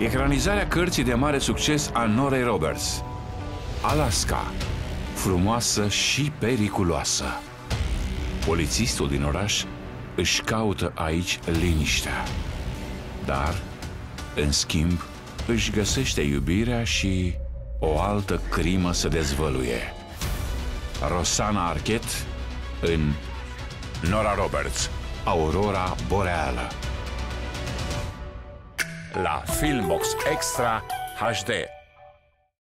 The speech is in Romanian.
Ecranizarea cărții de mare succes a Norei Roberts. Alaska. Frumoasă și periculoasă. Polițistul din oraș își caută aici liniștea. Dar, în schimb, își găsește iubirea și o altă crimă se dezvăluie. Rosana Arquette în Nora Roberts, Aurora Boreală. La Filmbox Extra HD.